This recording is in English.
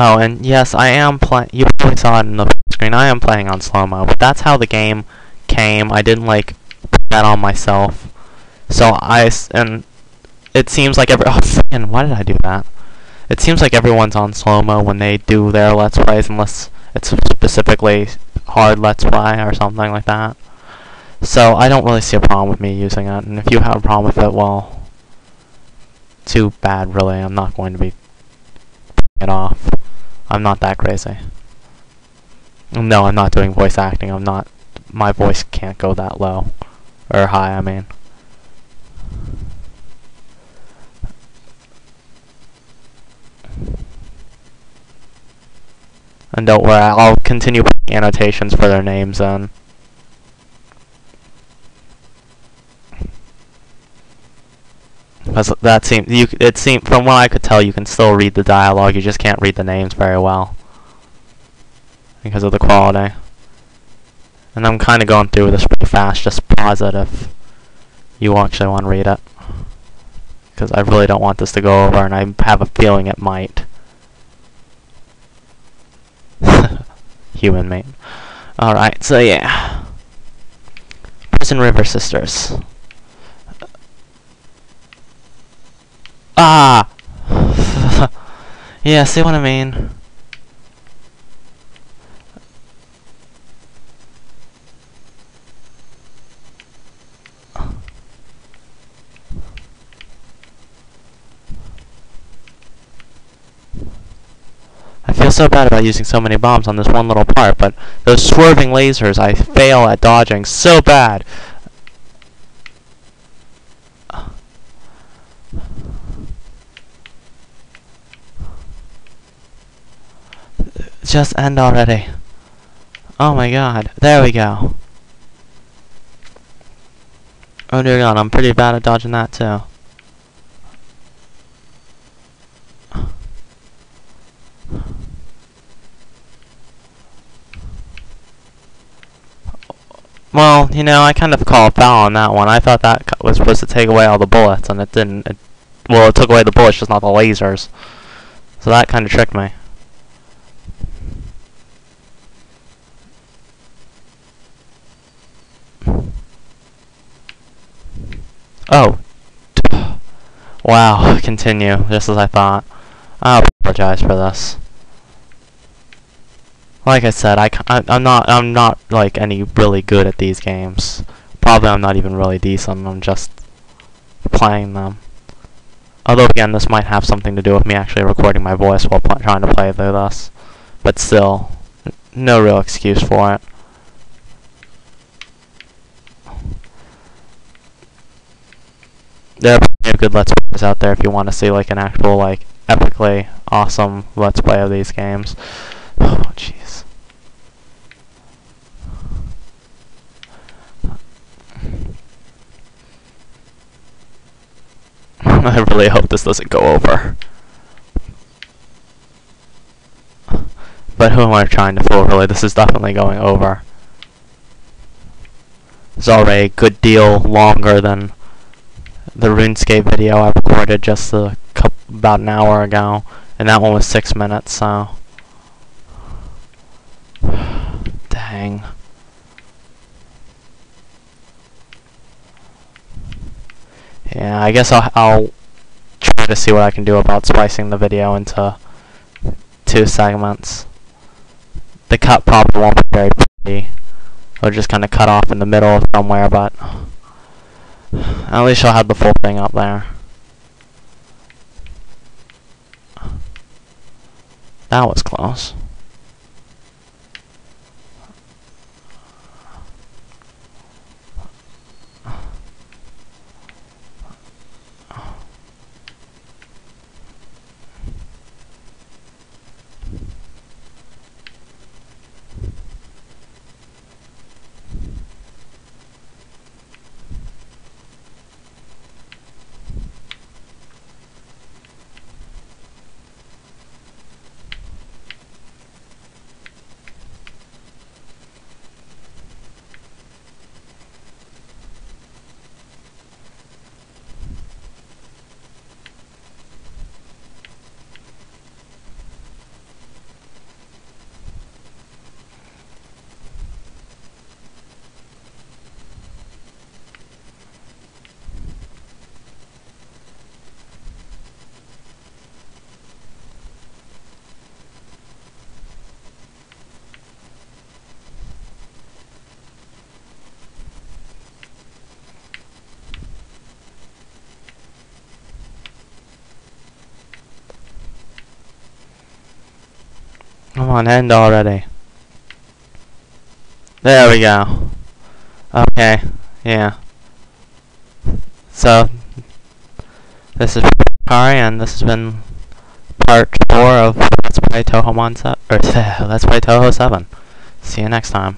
Oh, and yes, I am playing. You probably saw it in the screen. I am playing on slow mo, but that's how the game came. I didn't like put that on myself. So I and it seems like every. Oh, fucking! Why did I do that? It seems like everyone's on slow mo when they do their let's plays, unless it's specifically hard let's play or something like that. So I don't really see a problem with me using it. And if you have a problem with it, well, too bad. Really, I'm not going to be it off. I'm not that crazy. No, I'm not doing voice acting. I'm not. My voice can't go that low. Or high, I mean. And don't worry, I'll continue putting annotations for their names in. Because that seems you. It seemed from what I could tell, you can still read the dialogue. You just can't read the names very well because of the quality. And I'm kind of going through this pretty fast. Just pause it if you actually want to read it, because I really don't want this to go over, and I have a feeling it might. Human mate. Alright, so yeah. Prismriver Sisters. Ah! yeah, see what I mean? I feel so bad about using so many bombs on this one little part, but those swerving lasers, I fail at dodging so bad. Just end already. Oh my god. There we go. Oh dear god, I'm pretty bad at dodging that too. Well, you know, I kind of call foul on that one. I thought that was supposed to take away all the bullets, and it didn't. It, well, it took away the bullets, just not the lasers. So that kind of tricked me. Oh. Wow, continue, just as I thought. I apologize for this. Like I said, I, I, am not, I'm not, like, any really good at these games. Probably I'm not even really decent, I'm just playing them. Although, again, this might have something to do with me actually recording my voice while trying to play through this. But still, no real excuse for it. Good Let's Plays out there if you want to see, like, an actual, like, epically awesome Let's Play of these games. Oh, jeez. I really hope this doesn't go over. But who am I trying to fool, really? This is definitely going over. It's already a good deal longer than the RuneScape video I recorded just a couple, about an hour ago. And that one was six minutes, so... Dang. Yeah, I guess I'll, I'll try to see what I can do about splicing the video into two segments. The cut probably won't be very pretty. It'll just kind of cut off in the middle of somewhere, but at least I'll have the full thing up there. That was close. Come on, end already. There we go. Okay, yeah. So, this is Kari, and this has been part 4 of Let's Play Touhou 1 or Let's Play Touhou 7. See you next time.